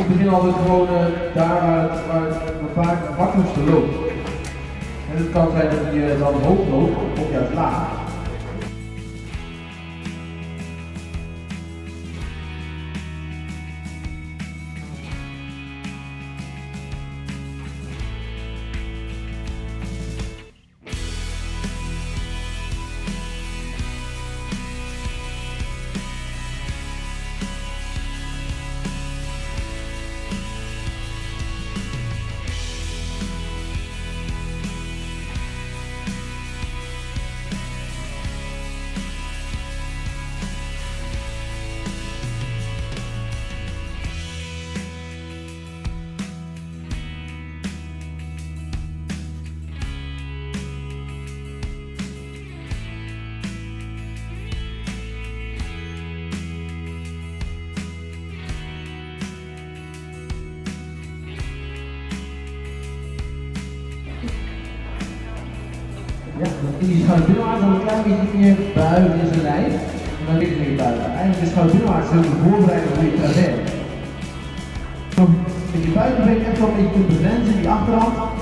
Ik begin altijd gewoon uh, daar waar, het, waar paard makkelijkste loopt. En het kan zijn dat hij dan hoog loopt of juist laag. Ja, die schouder-binnenwaarts dan een klein beetje meer buiten in zijn lijf. En dan ligt meer buiten. Eigenlijk is schouder-binnenwaarts heel de voorbereiding voor je travers. Dat je buitenbeen echt wel een beetje kunt begrenzen, die achterhand.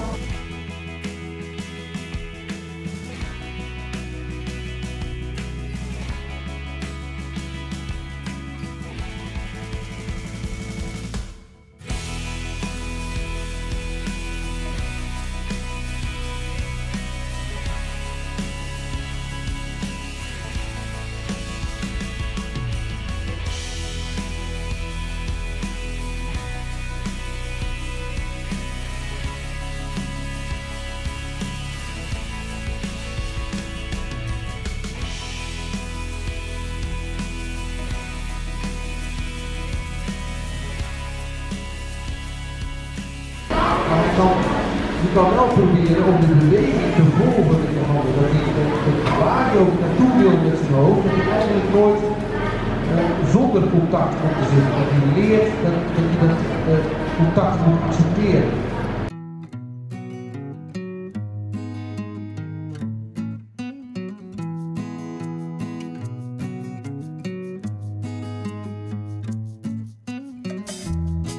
Je kan wel proberen om de beweging te volgen met je handen. Dat je waar je ook naartoe wil met zijn hoofd, dat je eigenlijk nooit uh, zonder contact komt te zitten. Dat je leert dat, dat je dat uh, contact moet accepteren.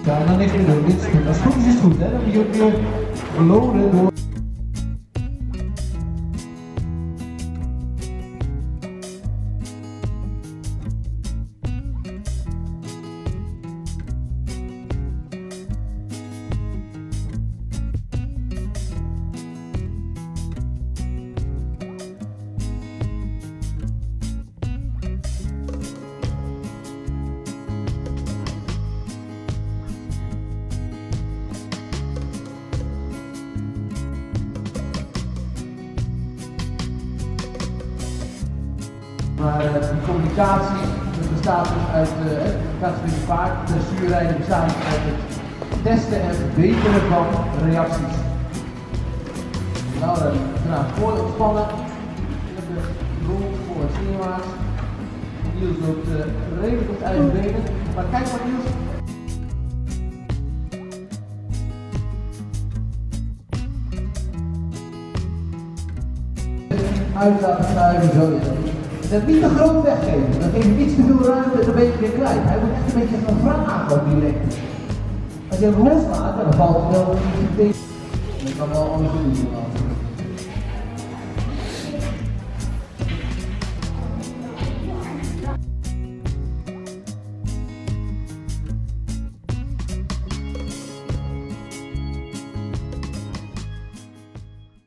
Ja, dan lig je er niet goed. Als het goed is, is goed. Hè? Dan je weer door... Maar uh, die communicatie bestaat dus uit uh, het communicatie paard, de stuurrijden bestaat uit het testen en verbeteren van reacties. Nou, dan daarna voor ontspannen, de rol voor het cinema's. Niels loopt uh, redelijk op eigen benen, maar kijk maar Niels. Uit laten schuiven, zo is. Dat niet te groot weggeven. Dan geef je iets te veel ruimte en dan ben je weer kwijt. Hij moet echt een beetje gaan vragen direct. Als je hem loslaat, dan valt hij wel een beetje tegen. Dat kan wel anders doen.